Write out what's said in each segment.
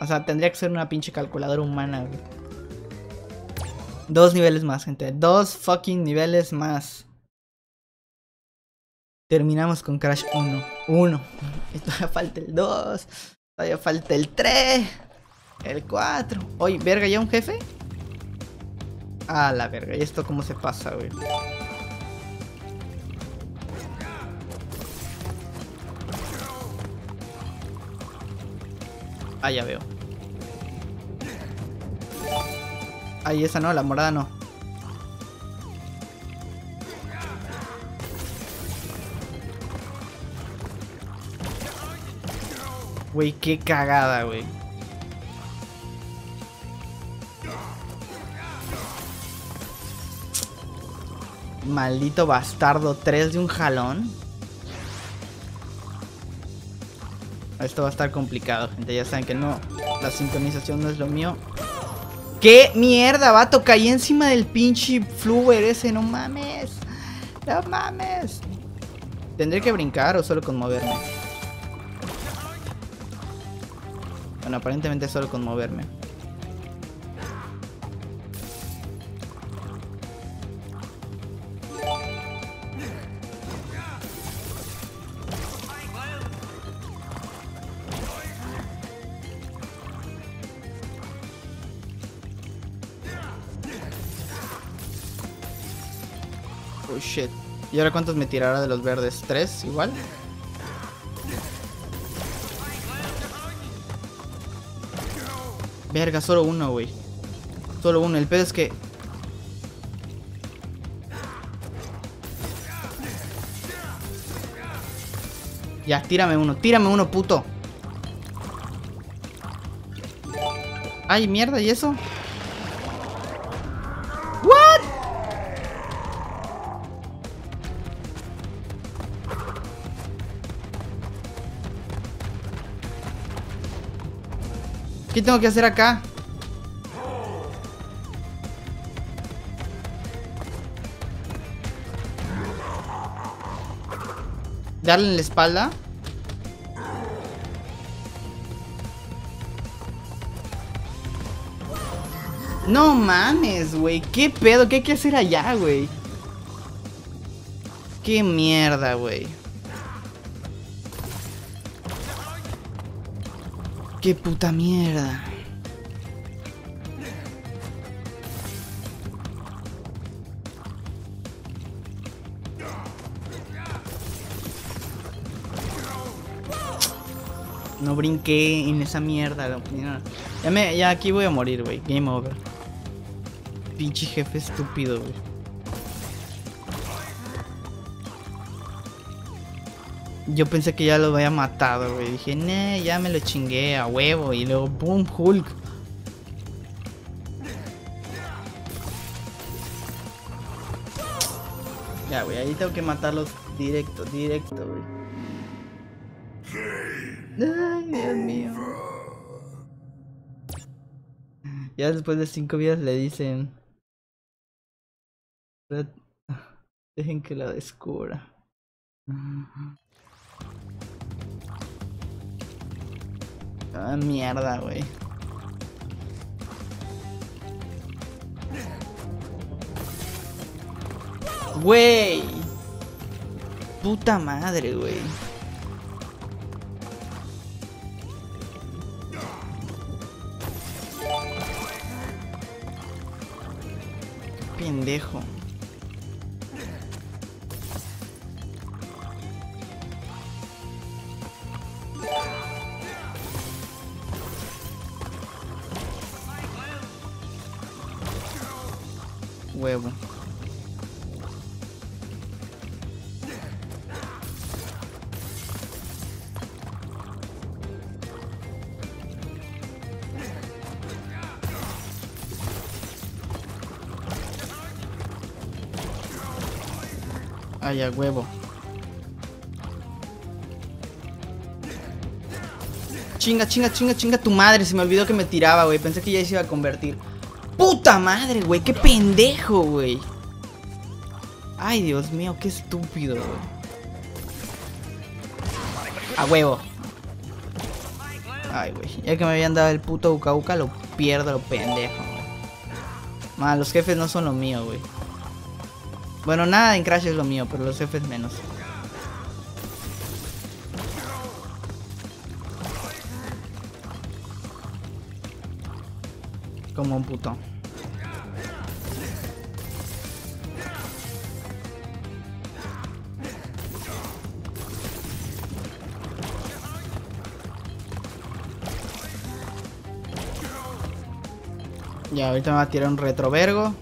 O sea, tendría que ser una pinche calculadora humana, güey. Dos niveles más, gente. Dos fucking niveles más. Terminamos con Crash 1. 1. Y todavía falta el 2. Todavía falta el 3. El 4. Oye, verga, ¿ya un jefe? Ah, la verga. ¿Y esto cómo se pasa, güey? Ah, ya veo. Ahí esa no, la morada no. Güey, qué cagada, güey. Maldito bastardo, 3 de un jalón. Esto va a estar complicado, gente. Ya saben que no, la sincronización no es lo mío. ¡Qué mierda, vato! Caí encima del pinche fluer ese, no mames. No mames. ¿Tendré que brincar o solo con moverme? Bueno, aparentemente solo con Oh shit. ¿Y ahora cuántos me tirará de los verdes? ¿Tres? ¿Igual? Verga, solo uno, güey. Solo uno. El pedo es que... Ya, tírame uno. Tírame uno, puto. Ay, mierda, ¿y eso? ¿Qué tengo que hacer acá? Darle en la espalda. No mames, güey. ¿Qué pedo? ¿Qué hay que hacer allá, güey? Qué mierda, güey. Qué puta mierda. No brinqué en esa mierda. Ya, me, ya aquí voy a morir, güey. Game over. Pinche jefe estúpido, güey. Yo pensé que ya lo había matado, güey. Dije, ne, ya me lo chingué a huevo. Y luego, boom, Hulk. Ya, güey, ahí tengo que matarlos directo, directo, güey. Ay, Dios mío. Ya después de cinco vidas le dicen... Dejen que lo descubra. Ah, mierda, güey. Güey. Puta madre, güey. Pendejo. Huevo. Ay, a huevo. Chinga, chinga, chinga, chinga tu madre. Se me olvidó que me tiraba, güey. Pensé que ya se iba a convertir. ¡Puta madre, güey! ¡Qué pendejo, güey! Ay, Dios mío, qué estúpido, güey. A huevo. Ay, güey. Ya que me habían dado el puto Uka Uka, lo pierdo, lo pendejo, güey. Los jefes no son lo mío, güey. Bueno, nada en Crash es lo mío, pero los jefes menos. Como un puto. Ya, ahorita me va a tirar un retrovergo.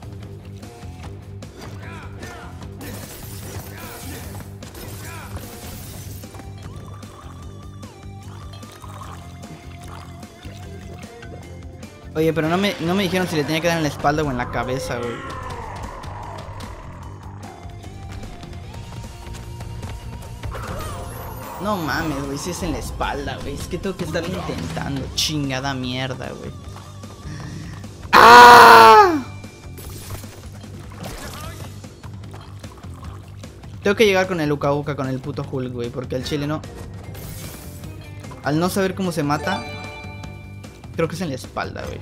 Oye, pero no me, no me dijeron si le tenía que dar en la espalda o en la cabeza, güey. No mames, güey, si es en la espalda, güey. Es que tengo que estar intentando. Chingada mierda, güey. ¡Ah! Tengo que llegar con el Uka Uka, con el puto Hulk, güey. Porque el chile no... Al no saber cómo se mata, Creo que es en la espalda, güey.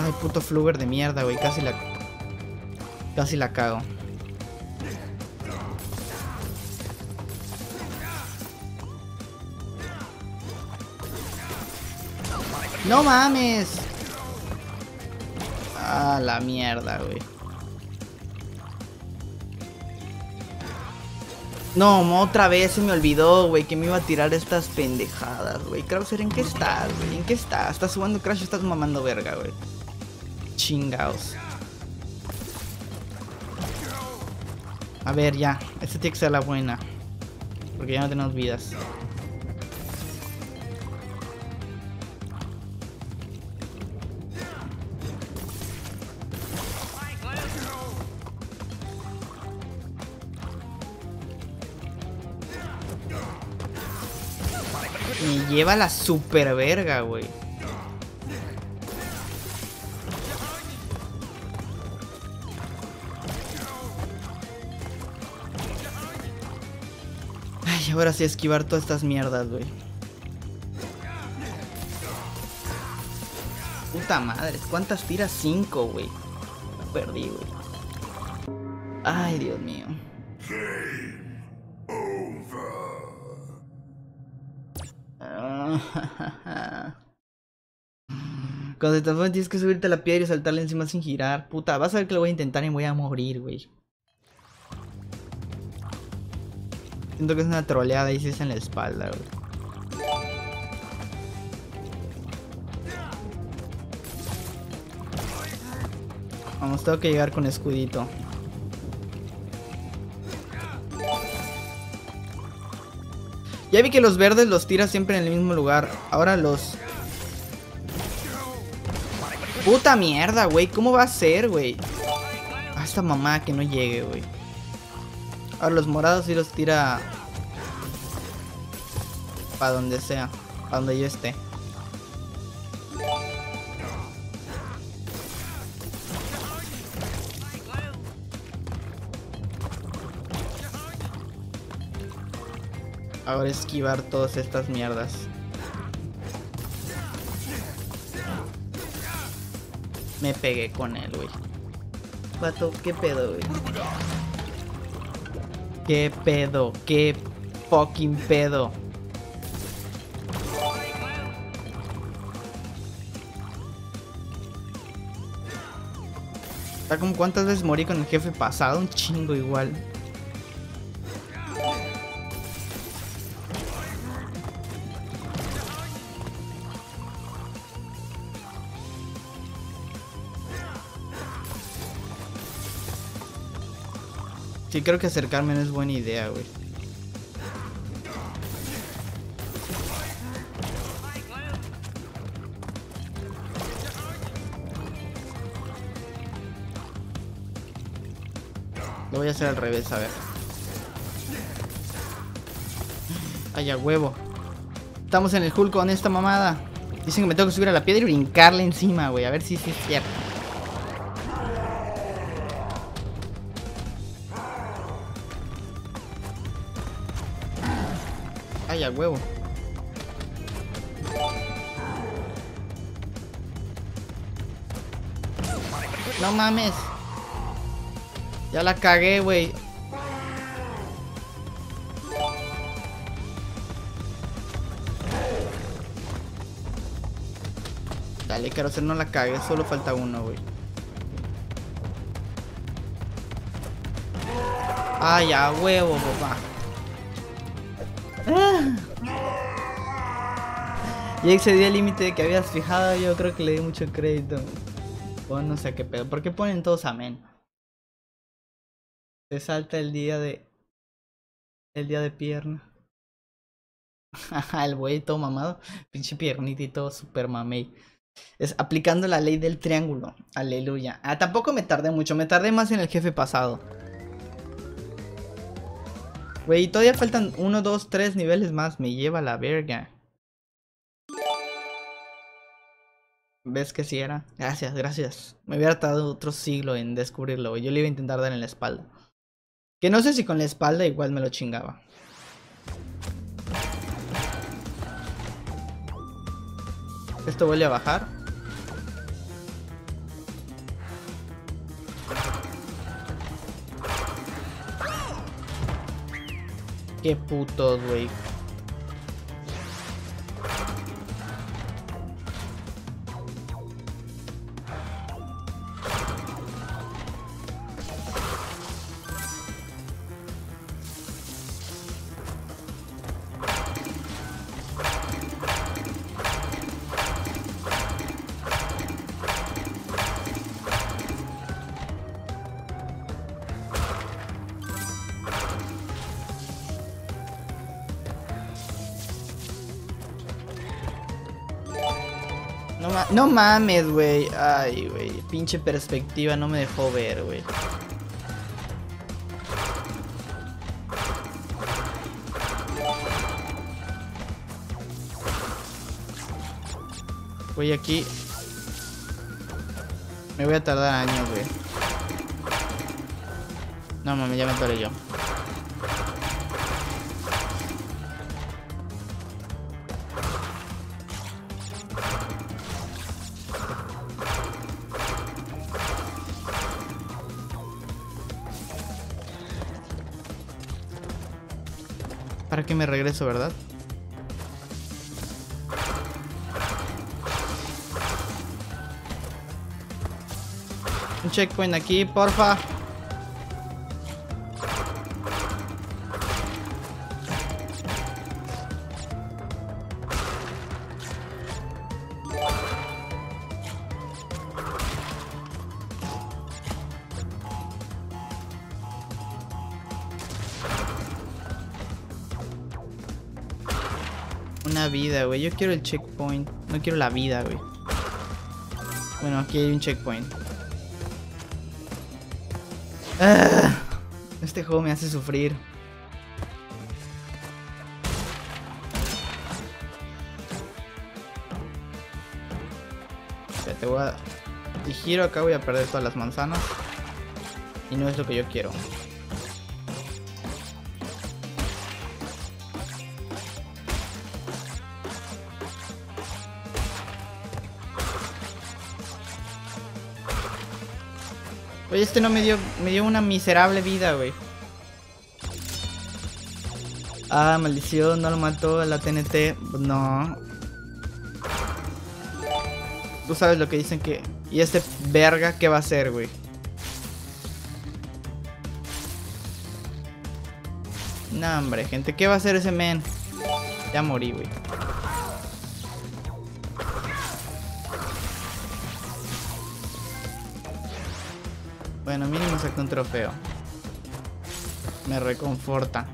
Ay, puto Fluger de mierda, güey. Casi la... Casi la cago. ¡No mames! Ah, la mierda, güey. No, otra vez se me olvidó, güey, que me iba a tirar estas pendejadas, güey. Krauser, ¿en qué estás, güey? ¿En qué estás? ¿Estás jugando Crash o estás mamando verga, güey? Chingaos. A ver, ya. Esta tiene que ser la buena. Porque ya no tenemos vidas. Lleva la super verga, güey. Ay, ahora sí esquivar todas estas mierdas, güey. Puta madre, ¿cuántas tiras? Cinco, güey. Perdí, güey. Ay, Dios mío. Cuando te transformas tienes que subirte a la piedra y saltarle encima sin girar. Puta, vas a ver que lo voy a intentar y voy a morir, güey. Siento que es una troleada y si es en la espalda, güey. Vamos, tengo que llegar con escudito. Ya vi que los verdes los tira siempre en el mismo lugar. Ahora los... Puta mierda, güey. ¿Cómo va a ser, güey? A esta mamá que no llegue, güey. Ahora los morados sí los tira... Para donde sea. Para donde yo esté. Ahora esquivar todas estas mierdas. Me pegué con él, güey. Pato, ¿qué pedo, güey? ¿Qué pedo? ¿Qué fucking pedo? Está como cuántas veces morí con el jefe pasado, un chingo igual. Sí, creo que acercarme no es buena idea, güey. Lo voy a hacer al revés, a ver. Ay, a huevo. Estamos en el Hulk con esta mamada. Dicen que me tengo que subir a la piedra y brincarle encima, güey. A ver si es cierto. Huevo. No mames. Ya la cagué, güey. Dale, ser no la cague, solo falta uno, güey. Ay, a huevo, papá. Y excedí el límite que habías fijado, yo creo que le di mucho crédito. O no sé qué pedo. ¿Por qué ponen todos amén? Se salta el día de... El día de pierna. el güey todo mamado. Pinche piernita y todo super mamey. Es aplicando la ley del triángulo. Aleluya. Ah, tampoco me tardé mucho. Me tardé más en el jefe pasado. Güey, todavía faltan 1, 2, 3 niveles más. Me lleva la verga. ¿Ves que sí era? Gracias, gracias. Me hubiera tardado otro siglo en descubrirlo, Yo le iba a intentar dar en la espalda. Que no sé si con la espalda igual me lo chingaba. Esto vuelve a bajar. Qué puto, güey. Mames, güey. Ay, güey. Pinche perspectiva no me dejó ver, güey. Voy aquí. Me voy a tardar años, güey. No mames, ya me tardé yo. Me regreso, verdad? Un checkpoint aquí, porfa. Yo quiero el checkpoint. No quiero la vida, güey. Bueno, aquí hay un checkpoint. Ah, este juego me hace sufrir. te voy a... Si giro acá voy a perder todas las manzanas. Y no es lo que yo quiero. Oye, este no me dio, me dio una miserable vida, güey. Ah, maldición, no lo mató la TNT. No. Tú sabes lo que dicen que... ¿Y este verga qué va a hacer, güey? No, hombre, gente. ¿Qué va a hacer ese men? Ya morí, güey. Bueno, mínimo saca un trofeo. Me reconforta.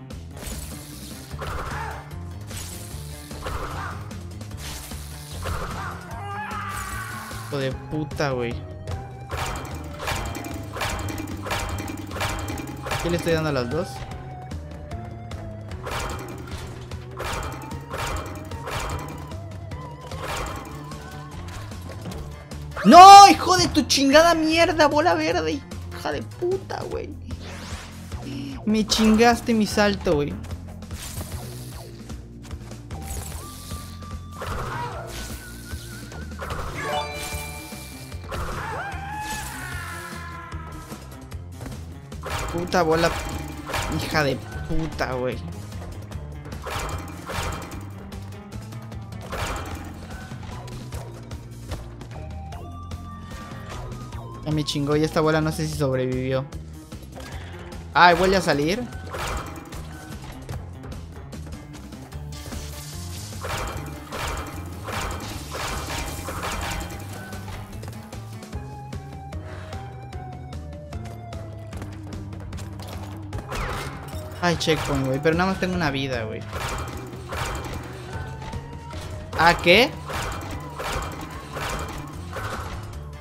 Hijo de puta, güey. ¿Qué le estoy dando a las dos? ¡No! ¡Hijo de tu chingada mierda! ¡Bola verde! de puta, güey. Me chingaste mi salto, güey. Puta bola, hija de puta, güey. Ya me chingó y esta bola no sé si sobrevivió. Ay, vuelve a salir. Ay, checkpoint, güey. Pero nada más tengo una vida, güey. ¿A qué?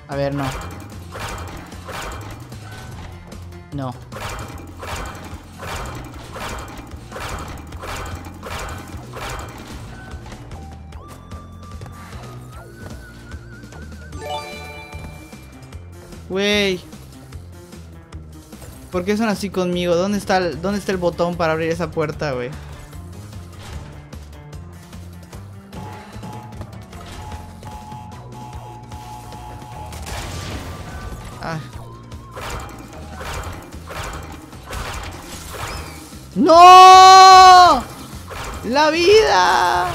A ver, no. No. Güey. ¿Por qué son así conmigo? ¿Dónde está el, dónde está el botón para abrir esa puerta, güey? ¡La vida!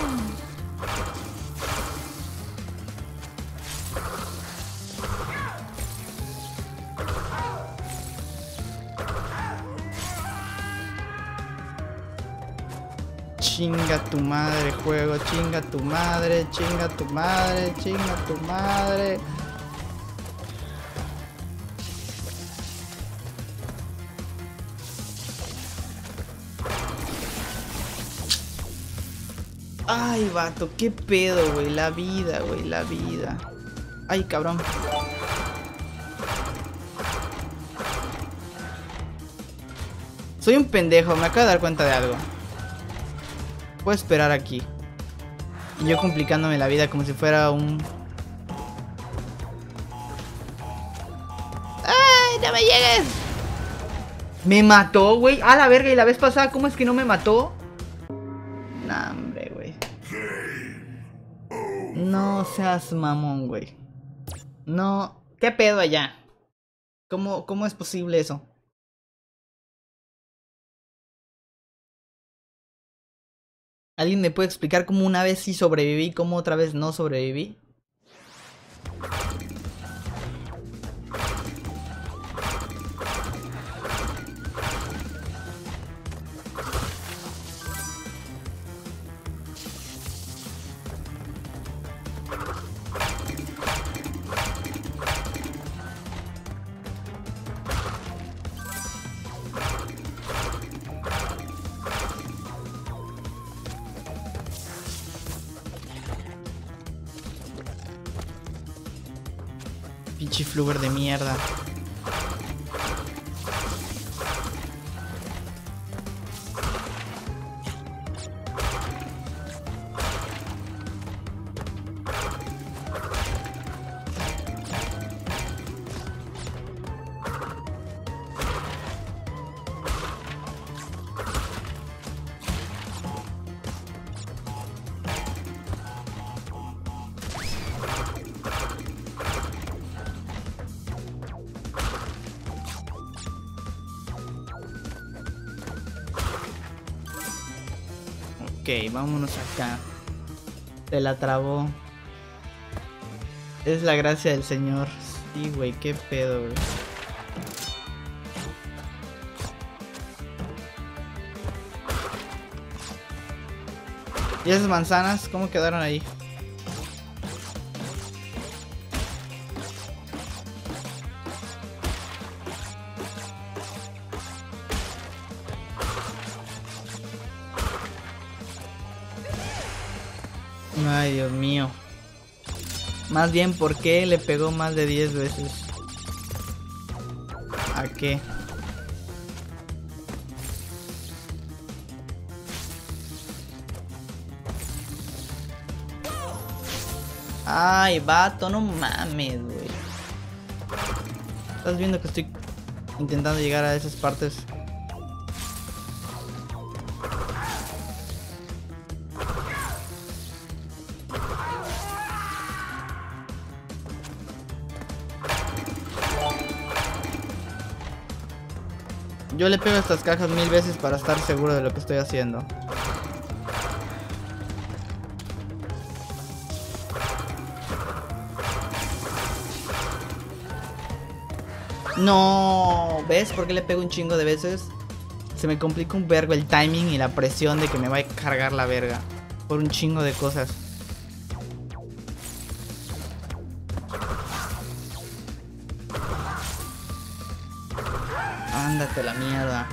Chinga tu madre, juego, chinga tu madre, chinga tu madre, chinga tu madre. Ay, vato, qué pedo, güey. La vida, güey, la vida. Ay, cabrón. Soy un pendejo, me acabo de dar cuenta de algo. Puedo esperar aquí. Y yo complicándome la vida como si fuera un... ¡Ay, no me llegues! Me mató, güey. A la verga, y la vez pasada, ¿cómo es que no me mató? No seas mamón, güey. No. ¿Qué pedo allá? ¿Cómo, cómo es posible eso? ¿Alguien me puede explicar cómo una vez sí sobreviví y cómo otra vez no sobreviví? Pinche fluver de mierda. Vámonos acá. Se la trabó. Es la gracia del señor. Sí, güey, qué pedo, güey. ¿Y esas manzanas cómo quedaron ahí? Más bien, ¿por qué le pegó más de 10 veces? ¿A qué? Ay, vato, no mames, güey. Estás viendo que estoy intentando llegar a esas partes. Yo le pego estas cajas mil veces para estar seguro de lo que estoy haciendo. No, ¿ves por qué le pego un chingo de veces? Se me complica un vergo el timing y la presión de que me va a cargar la verga. Por un chingo de cosas. Ándate la mierda.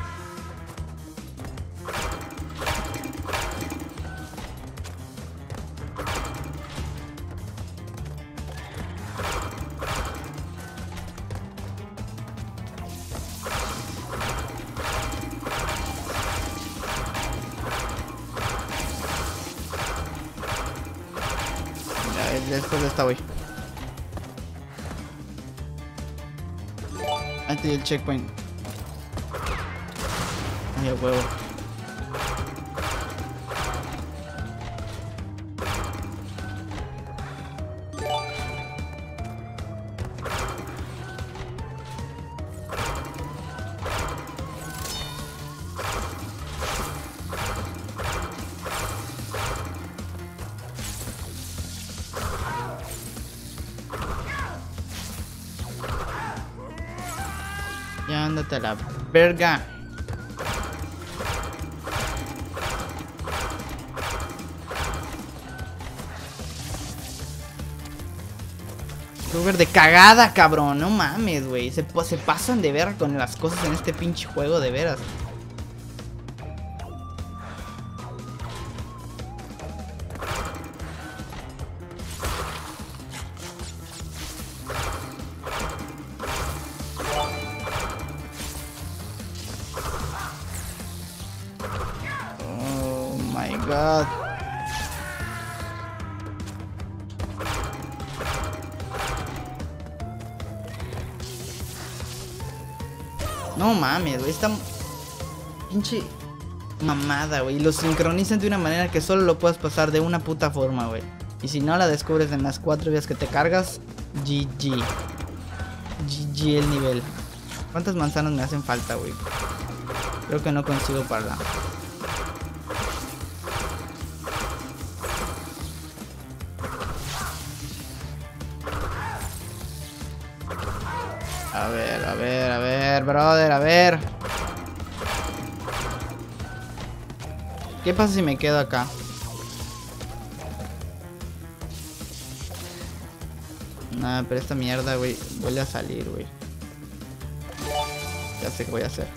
Después de esta voy. Ahí te di el checkpoint. Ya ándate a la verga. De cagada, cabrón. No mames, güey. Se, se pasan de ver con las cosas en este pinche juego, de veras. Güey. Lo sincronizan de una manera que solo lo puedes pasar de una puta forma, güey. Y si no la descubres en las cuatro vías que te cargas, GG. GG el nivel. ¿Cuántas manzanas me hacen falta, güey? Creo que no consigo para la... A ver, a ver, a ver, brother, a ver. ¿Qué pasa si me quedo acá? Nah, pero esta mierda, güey, vuelve a salir, güey. Ya sé qué voy a hacer.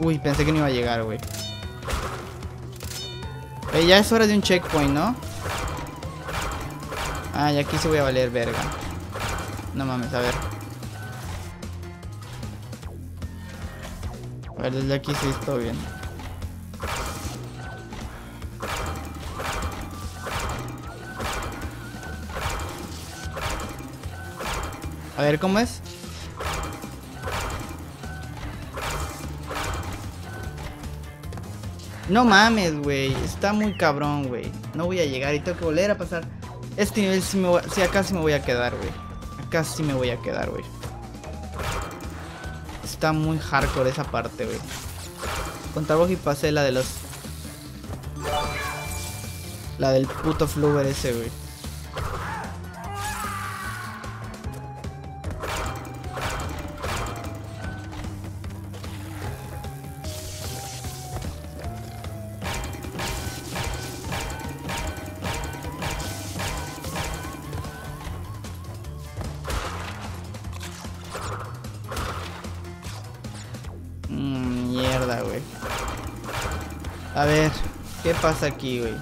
Uy, pensé que no iba a llegar, güey. Ya es hora de un checkpoint, ¿no? Ah, y aquí se voy a valer verga. No mames, a ver. A ver, desde aquí sí estoy bien. A ver, ¿cómo es? No mames, güey. Está muy cabrón, güey. No voy a llegar y tengo que volver a pasar. Este nivel sí, me voy, sí acá sí me voy a quedar, güey. Acá sí me voy a quedar, güey. Está muy hardcore esa parte, güey. Con trabajo y pasé la de los... La del puto fluver ese, güey. A ver, ¿qué pasa aquí, güey?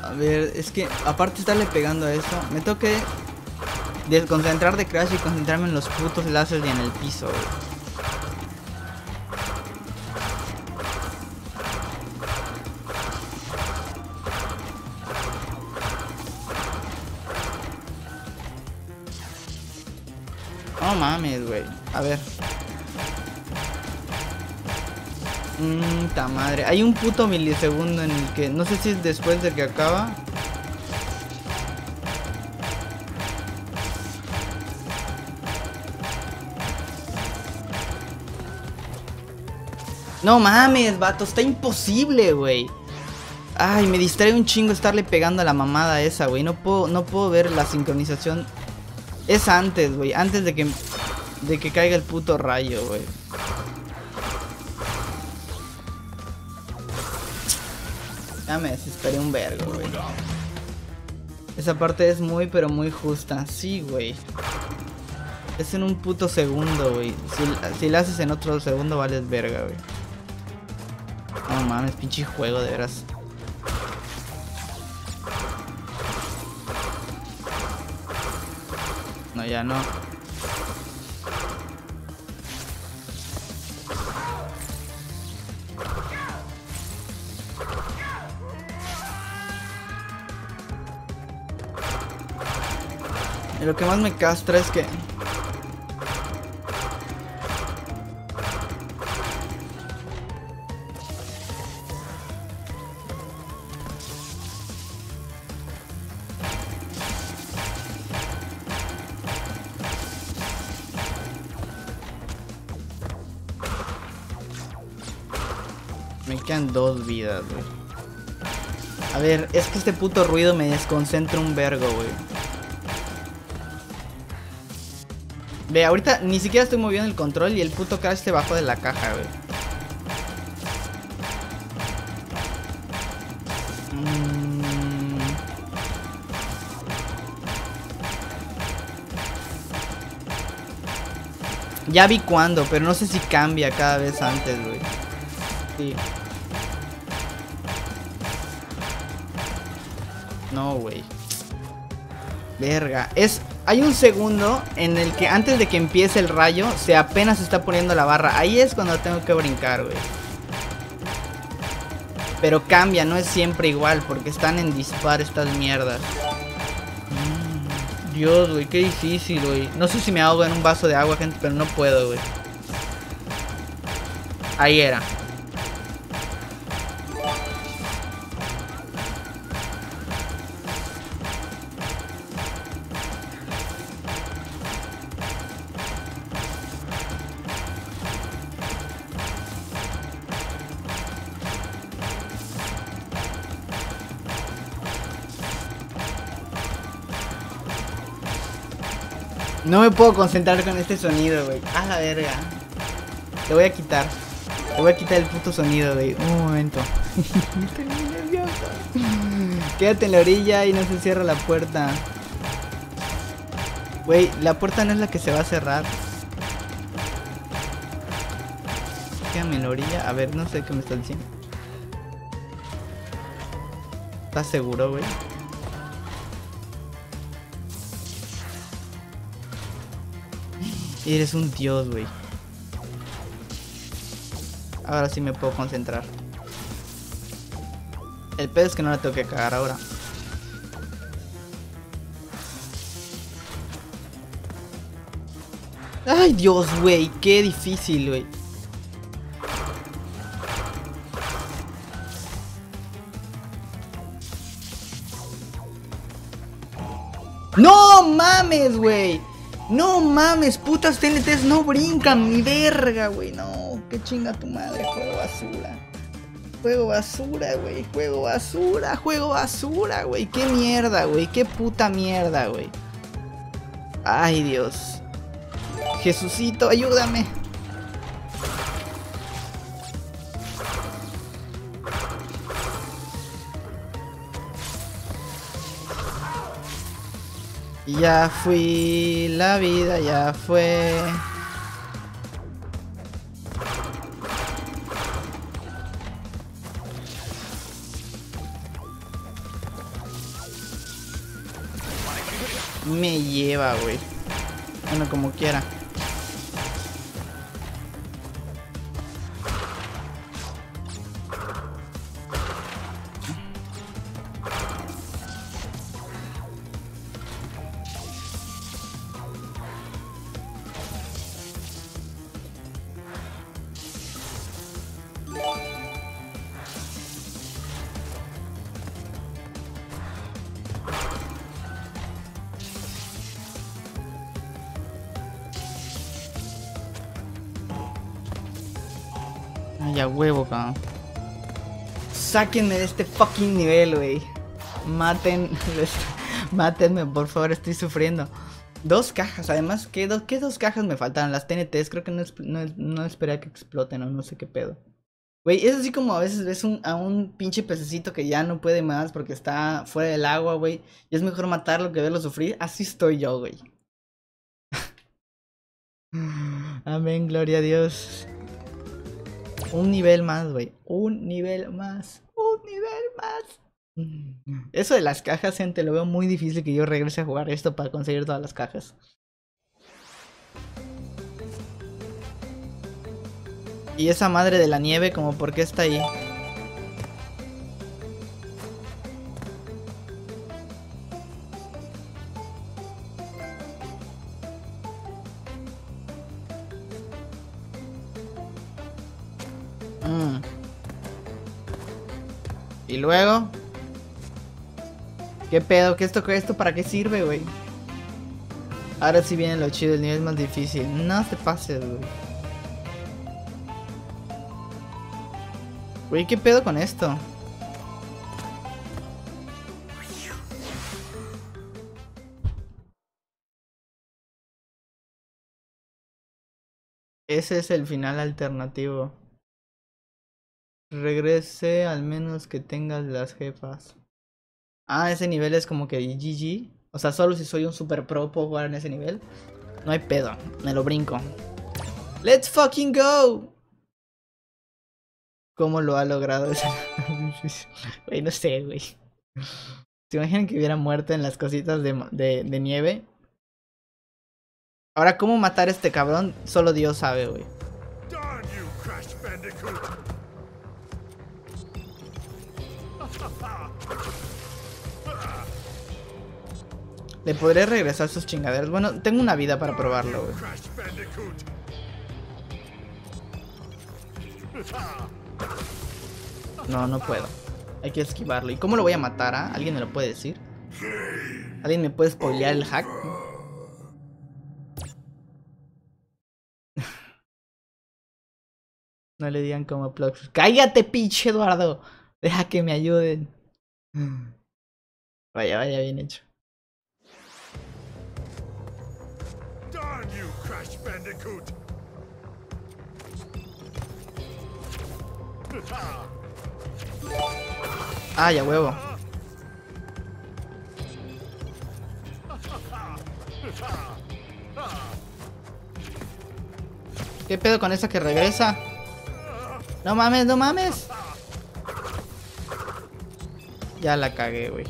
A ver, es que aparte de estarle pegando a eso, me tengo que desconcentrar de Crash y concentrarme en los putos láseres y en el piso, güey. A ver. Mmm, ta madre. Hay un puto milisegundo en el que. No sé si es después de que acaba. No mames, vato, está imposible, güey. Ay, me distrae un chingo estarle pegando a la mamada esa, güey. No puedo, no puedo ver la sincronización. Es antes, güey. Antes de que, de que caiga el puto rayo, güey. Ya me desesperé un vergo, güey. Esa parte es muy, pero muy justa. Sí, güey. Es en un puto segundo, güey. Si, si la haces en otro segundo, vales verga, güey. No mames, pinche juego, de veras. No, ya no. Lo que más me castra es que Me quedan dos vidas, güey. A ver, es que este puto ruido me desconcentra un vergo, güey. Ve, ahorita ni siquiera estoy moviendo el control y el puto crash se bajó de la caja, güey. Mm. Ya vi cuándo, pero no sé si cambia cada vez antes, güey. Sí. No, güey. Verga. Es. Hay un segundo en el que antes de que empiece el rayo, se apenas está poniendo la barra. Ahí es cuando tengo que brincar, güey. Pero cambia, no es siempre igual, porque están en dispar estas mierdas. Mm, Dios, güey, qué difícil, güey. No sé si me ahogo en un vaso de agua, gente, pero no puedo, güey. Ahí era. No me puedo concentrar con este sonido, güey. A la verga. Te voy a quitar. Te voy a quitar el puto sonido, güey. Un momento. Estoy muy nervioso. Quédate en la orilla y no se cierra la puerta. Güey, la puerta no es la que se va a cerrar. Quédame en la orilla. A ver, no sé qué me estás diciendo. ¿Estás seguro, güey? Eres un dios, güey. Ahora sí me puedo concentrar. El pedo es que no la tengo que cagar ahora. Ay, Dios, güey. Qué difícil, güey. No mames, güey. No mames, putas TNTs no brincan, ni verga, güey. No, qué chinga tu madre, juego basura. Juego basura, güey. Juego basura, juego basura, güey. Qué mierda, güey. Qué puta mierda, güey. Ay, Dios. Jesucito, ayúdame. Ya fui, la vida ya fue. Me lleva, güey. Bueno, como quiera. A huevo, cabrón. Sáquenme de este fucking nivel, güey. Maten. Mátenme, por favor, estoy sufriendo. Dos cajas, además, ¿qué, ¿qué dos cajas me faltan? Las TNTs, creo que no, esperé que exploten o no sé qué pedo. Güey, es así como a veces ves a un pinche pececito que ya no puede más porque está fuera del agua, güey. Y es mejor matarlo que verlo sufrir. Así estoy yo, güey. Amén, gloria a Dios. Un nivel más, güey. Un nivel más. Un nivel más. Eso de las cajas, gente, lo veo muy difícil que yo regrese a jugar esto para conseguir todas las cajas. Y esa madre de la nieve, como por qué está ahí. Luego ¿Qué pedo? ¿Qué esto, esto para qué sirve, güey? Ahora sí viene lo chido, el nivel más difícil. No te pases, güey. Güey, ¿qué pedo con esto? Ese es el final alternativo. Regrese al menos que tengas las jefas. Ah, ese nivel es como que GG. O sea, solo si soy un super pro puedo jugar en ese nivel. No hay pedo, me lo brinco. ¡Let's fucking go! ¿Cómo lo ha logrado? Güey, no sé, güey. ¿Se imaginan que hubiera muerto en las cositas de, de, de nieve? Ahora, ¿cómo matar a este cabrón? Solo Dios sabe, güey. Le podré regresar sus chingaderas. Bueno, tengo una vida para probarlo, güey. No, no puedo. Hay que esquivarlo. ¿Y cómo lo voy a matar, ah? ¿Alguien me lo puede decir? ¿Alguien me puede spoilear el hack? no le digan como plugs. ¡Cállate, pinche Eduardo! Deja que me ayuden. Vaya, vaya, bien hecho. Ah, ya huevo. ¿Qué pedo con esa que regresa? No mames, no mames. Ya la cagué, güey.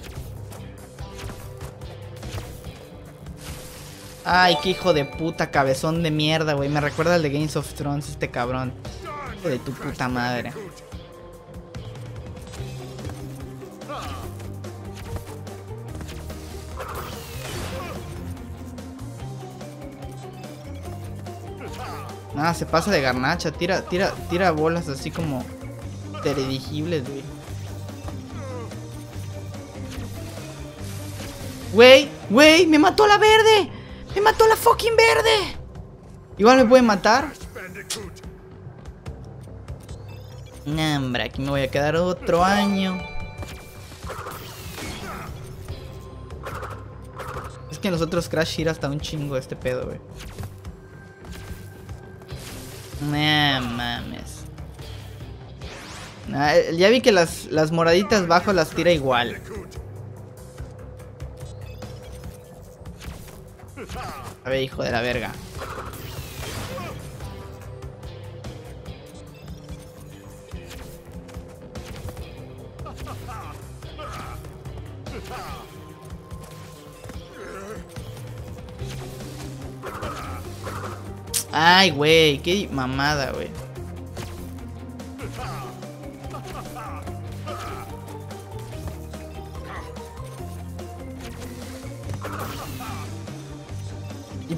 Ay, qué hijo de puta, cabezón de mierda, güey. Me recuerda al de Games of Thrones, este cabrón. Hijo de tu puta madre. Nada, se pasa de garnacha. Tira, tira, tira bolas así como teredirigibles, güey. Güey, güey, me mató la verde. ¡Me mató la fucking verde! Igual me pueden matar. Nah, hombre, aquí me voy a quedar otro año. Es que nosotros Crash ir hasta un chingo este pedo, güey. Nah, mames. ya vi que las, las moraditas bajo las tira igual. A ver, hijo de la verga. Ay, güey, qué mamada, güey.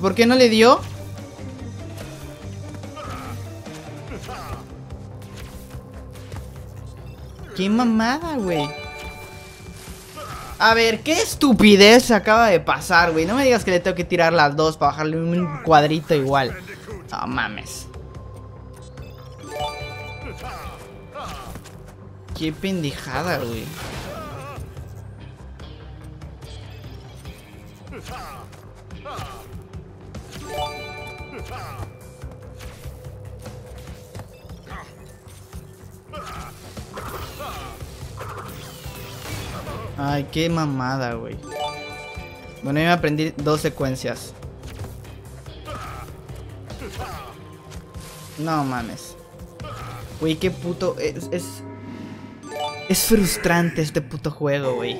Por qué no le dio? Qué mamada, güey. A ver, qué estupidez acaba de pasar, güey. No me digas que le tengo que tirar las dos para bajarle un cuadrito igual. No mames. Qué pendejada, güey. Qué mamada, güey. Bueno, yo me aprendí dos secuencias. No mames. Güey, qué puto... Es, es... Es frustrante este puto juego, güey.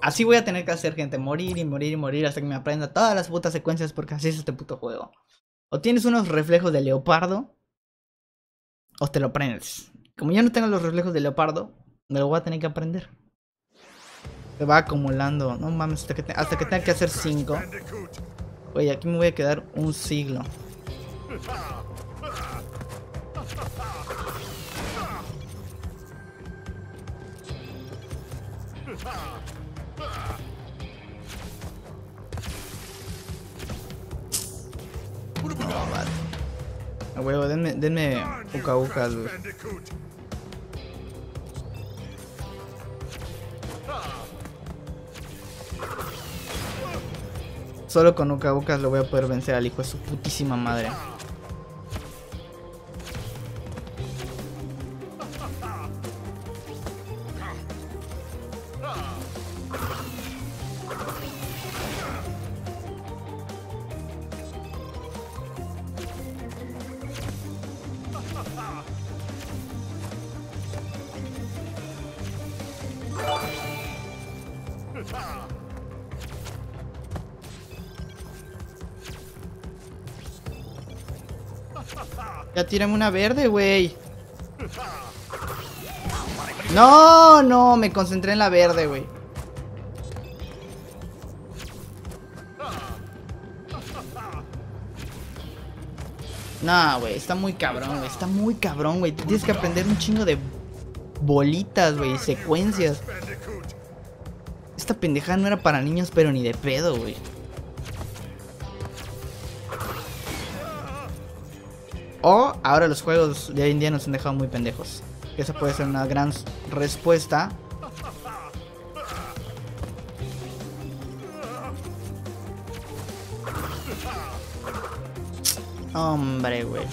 Así voy a tener que hacer, gente. Morir y morir y morir hasta que me aprenda todas las putas secuencias porque así es este puto juego. O tienes unos reflejos de leopardo. O te lo aprendes. Como yo no tengo los reflejos de leopardo, me lo voy a tener que aprender. Se va acumulando. No mames, hasta que, hasta que tenga que hacer 5. Oye, aquí me voy a quedar un siglo. No, vale. A huevo, denme, denme uca ucas, Solo con uca ucas lo voy a poder vencer al hijo de su putísima madre. Tírame una verde, güey. No, no, me concentré en la verde, güey. No, güey, está muy cabrón, güey. Está muy cabrón, güey. Tienes que aprender un chingo de bolitas, güey, secuencias. Esta pendejada no era para niños, pero ni de pedo, güey. Ahora los juegos de hoy en día nos han dejado muy pendejos. Esa puede ser una gran respuesta. Hombre, güey.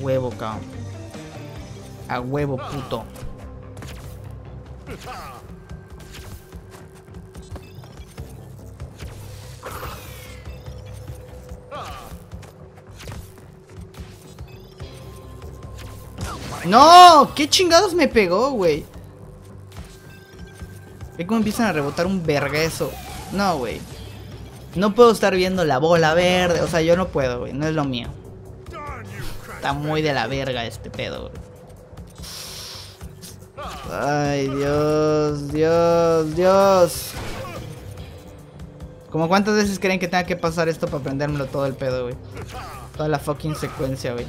Huevo, cabrón. A huevo, puto. ¡No! ¿Qué chingados me pegó, güey? Ve cómo empiezan a rebotar un vergueso. No, güey. No puedo estar viendo la bola verde. O sea, yo no puedo, güey. No es lo mío. Está muy de la verga este pedo, güey. Ay, Dios, Dios, Dios. ¿Cómo cuántas veces creen que tenga que pasar esto para aprendérmelo todo el pedo, güey? Toda la fucking secuencia, güey.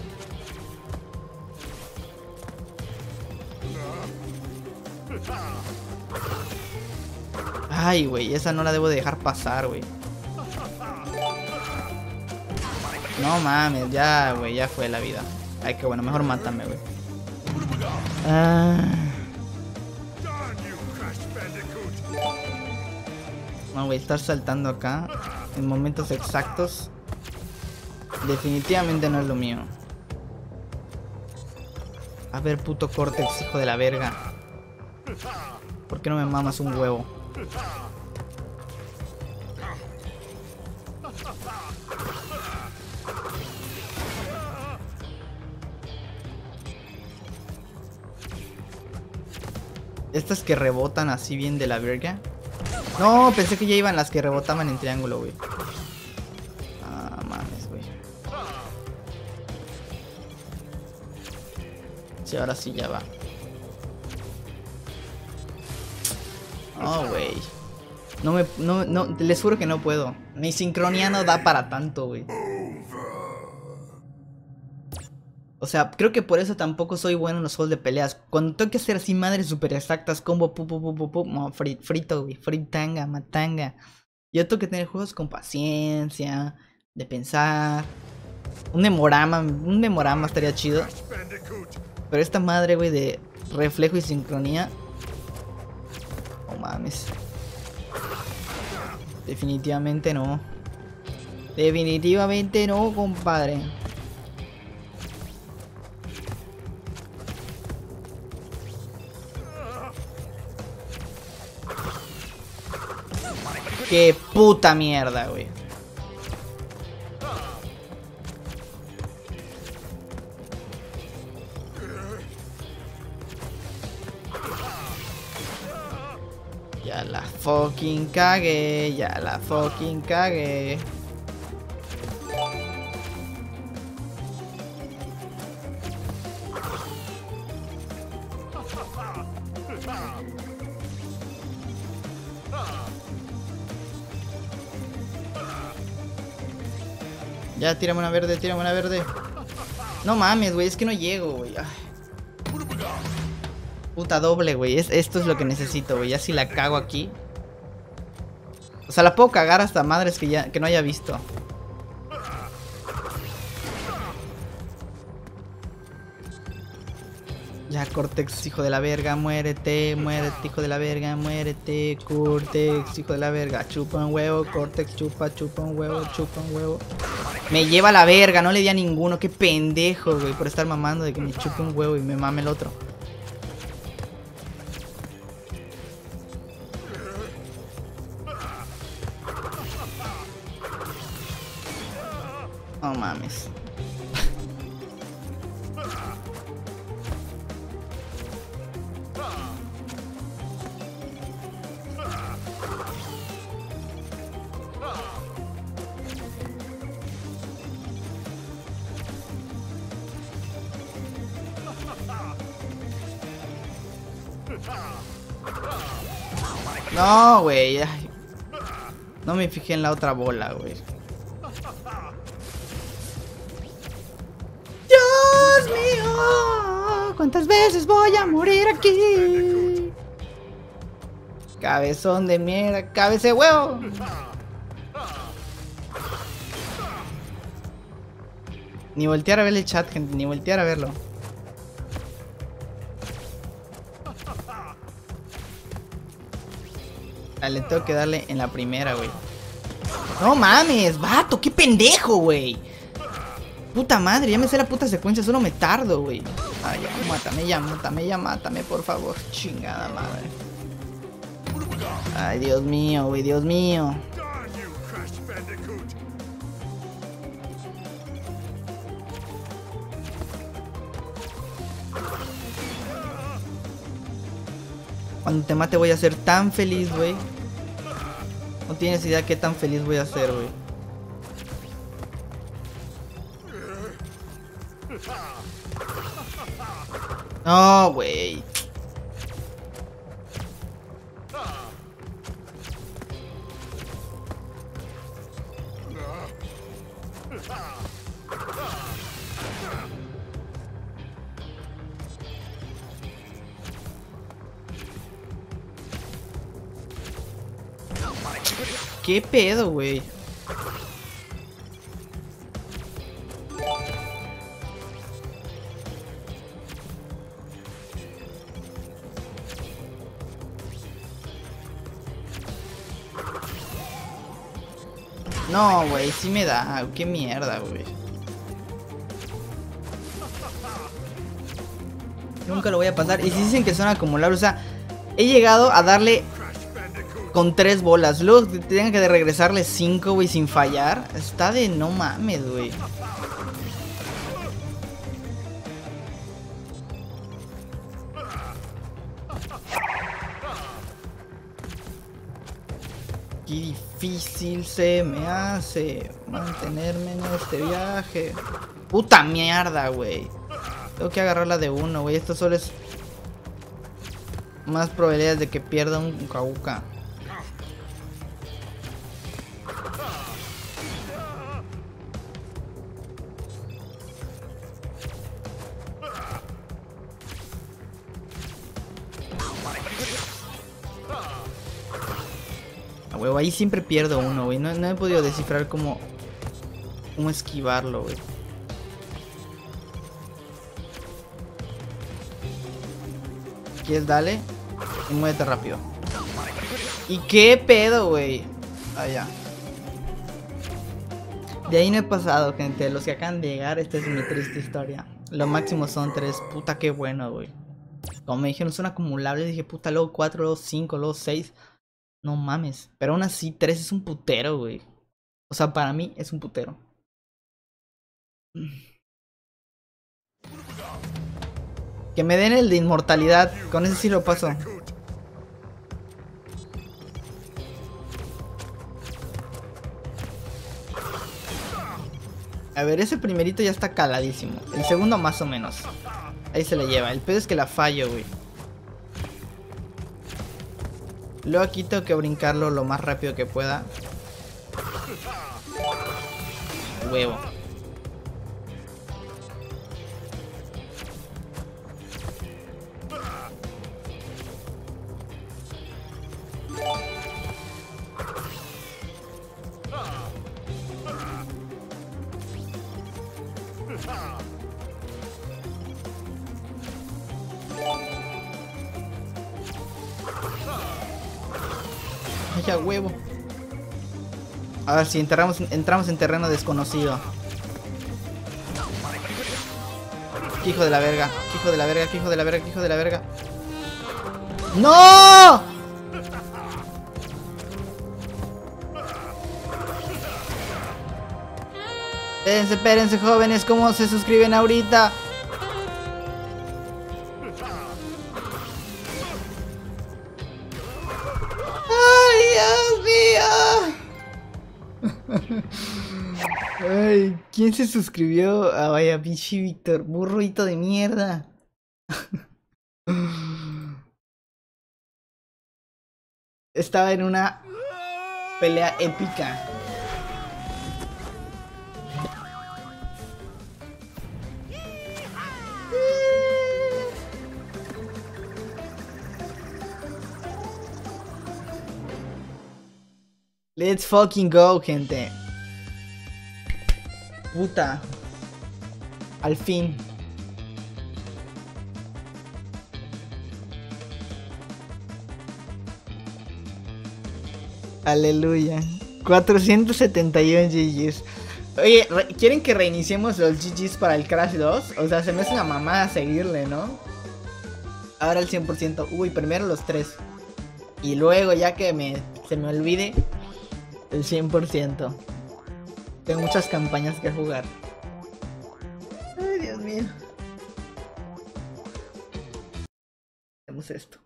Ay, güey, esa no la debo dejar pasar, güey. No mames, ya, güey, ya fue la vida. Ay, qué bueno, mejor mátame, güey. Ah. No, güey, estar saltando acá en momentos exactos. Definitivamente no es lo mío. A ver, puto Cortex, hijo de la verga. ¿Por qué no me mamas un huevo? Estas que rebotan así bien de la verga. No, pensé que ya iban las que rebotaban en triángulo, güey. Ah, mames, güey. Sí, ahora sí ya va. Oh, güey. No me, no, no, les juro que no puedo. Mi sincronía no da para tanto, güey. O sea, creo que por eso tampoco soy bueno en los juegos de peleas. Cuando tengo que hacer así madres super exactas, combo, pu, pu, pu, pu, no, fri- frito, güey, fritanga, matanga. Yo tengo que tener juegos con paciencia, de pensar. Un demorama, un demorama estaría chido. Pero esta madre, güey, de reflejo y sincronía. Mames. Definitivamente no. Definitivamente no, compadre. Qué puta mierda, güey. Fucking cagué, ya la fucking cagué. Ya, tírame una verde, tírame una verde. No mames, güey, es que no llego, güey. Puta doble, güey. Es, esto es lo que necesito, güey. Ya si la cago aquí. O sea, la puedo cagar hasta madres que ya que no haya visto. Ya, Cortex, hijo de la verga, muérete, muérete, hijo de la verga, muérete, Cortex, hijo de la verga, chupa un huevo, Cortex, chupa, chupa un huevo, chupa un huevo. Me lleva la verga, no le di a ninguno, qué pendejo, güey, por estar mamando de que me chupe un huevo y me mame el otro. No, güey. No me fijé en la otra bola, güey. Dios mío, ¿cuántas veces voy a morir aquí? Cabezón de mierda, cabeza de huevo. Ni voltear a ver el chat, gente, ni voltear a verlo. Ah, Le tengo que darle en la primera, güey. No mames, vato, qué pendejo, güey. Puta madre, ya me sé la puta secuencia, solo me tardo, güey. Ay, ya, mátame, ya, mátame, ya, mátame, por favor. Chingada madre. Ay, Dios mío, güey, Dios mío. Cuando te mate voy a ser tan feliz, güey. No tienes idea qué tan feliz voy a ser, güey. No, güey. ¿Qué pedo, güey? No, güey, sí me da. Qué mierda, güey. Nunca lo voy a pasar. Y si dicen que son acumular, o sea, he llegado a darle! Con tres bolas. Luego te- tengan que regresarle cinco, güey, sin fallar. Está de no mames, güey. Qué difícil se me hace mantenerme en este viaje. Puta mierda, güey. Tengo que agarrarla de uno, güey. Esto solo es más probabilidades de que pierda un Kauka. Siempre pierdo uno, güey. No, no he podido descifrar cómo. cómo esquivarlo, güey. ¿Quieres? Dale. Y muévete rápido. ¿Y qué pedo, güey? Ah, ya. De ahí no he pasado, gente. Los que acaban de llegar, esta es mi triste historia. Lo máximo son tres. Puta, qué bueno, güey. Como me dijeron, son acumulables. Dije, puta, luego cuatro, luego cinco, luego seis. No mames. Pero aún así, tres es un putero, güey. O sea, para mí es un putero. Que me den el de inmortalidad. Con ese sí lo paso. A ver, ese primerito ya está caladísimo. El segundo más o menos. Ahí se le lleva. El pedo es que la fallo, güey. Luego aquí tengo que brincarlo lo más rápido que pueda. Huevo. Huevo. A ver si entramos, entramos en terreno desconocido. Hijo de la verga, hijo de la verga, hijo de la verga, hijo de la verga. ¡No! Espérense, espérense, jóvenes, ¿cómo se suscriben ahorita? ¿Quién se suscribió? Ah, vaya, pinche Víctor, burrito de mierda. Estaba en una pelea épica. Let's fucking go, gente. Puta. Al fin. Aleluya. 471 GG's. Oye, re- ¿quieren que reiniciemos los GG's para el Crash 2? O sea, se me hace una mamada seguirle, ¿no? Ahora el 100%. Uy, primero los tres. Y luego, ya que me, se me olvide, el 100%. Tengo muchas campañas que jugar. Ay, Dios mío. Hacemos esto.